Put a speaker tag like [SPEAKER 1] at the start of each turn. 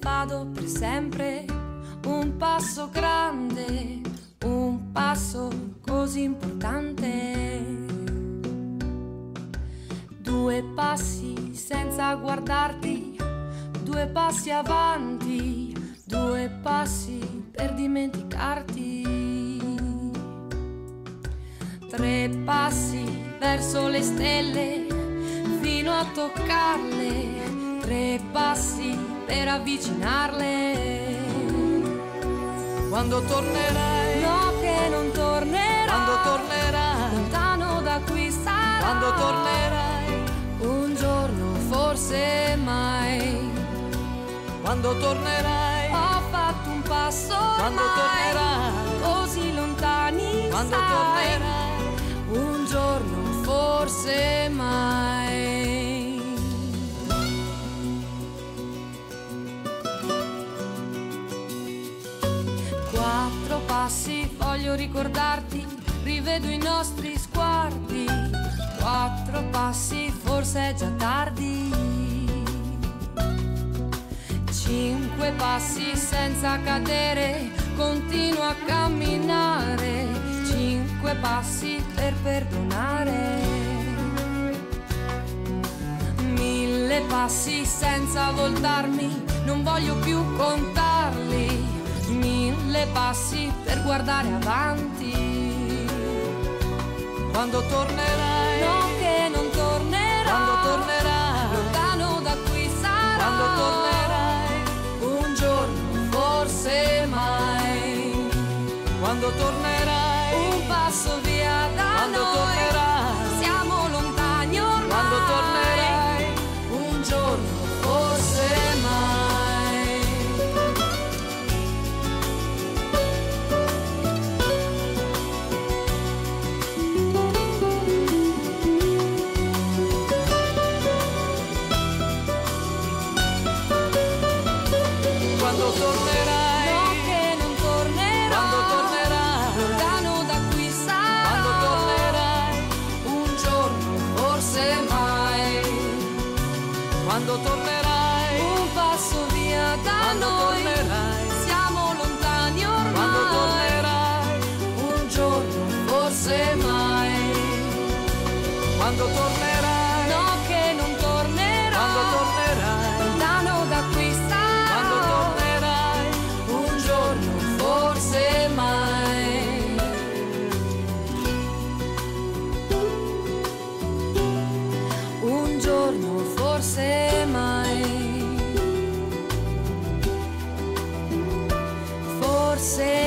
[SPEAKER 1] vado per sempre. Un passo grande, un passo così importante. Due passi senza guardarti, due passi avanti, due passi per dimenticarti. Tre passi verso le stelle fino a toccarle, tre passi per avvicinarle.
[SPEAKER 2] Quando tornerai,
[SPEAKER 1] No che non tornerò,
[SPEAKER 2] quando tornerai,
[SPEAKER 1] lontano da qui sarò.
[SPEAKER 2] quando tornerai,
[SPEAKER 1] Un giorno forse mai
[SPEAKER 2] quando tornerai,
[SPEAKER 1] ho fatto un passo
[SPEAKER 2] quando tornerai,
[SPEAKER 1] così lontani
[SPEAKER 2] quando
[SPEAKER 1] sai.
[SPEAKER 2] tornerai,
[SPEAKER 1] un giorno forse mai passi voglio ricordarti rivedo i nostri sguardi. Quattro passi forse è già tardi. Cinque passi senza cadere continuo a camminare. Cinque passi per perdonare. Mille passi senza voltarmi non voglio più contarli passi per guardare avanti.
[SPEAKER 2] Quando tornerai,
[SPEAKER 1] no che non tornerò
[SPEAKER 2] quando tornerai,
[SPEAKER 1] lontano da qui sarò.
[SPEAKER 2] quando tornerai,
[SPEAKER 1] un giorno forse mai.
[SPEAKER 2] Quando tornerai,
[SPEAKER 1] un passo
[SPEAKER 2] quando tornerai,
[SPEAKER 1] no che non tornerò.
[SPEAKER 2] Quando tornerai,
[SPEAKER 1] lontano da qui sarò.
[SPEAKER 2] Quando tornerai,
[SPEAKER 1] un giorno forse mai.
[SPEAKER 2] Quando tornerai,
[SPEAKER 1] un passo via da
[SPEAKER 2] quando
[SPEAKER 1] noi.
[SPEAKER 2] tornerai,
[SPEAKER 1] siamo lontani ormai.
[SPEAKER 2] Quando tornerai,
[SPEAKER 1] un giorno forse mai.
[SPEAKER 2] Quando tornerai. say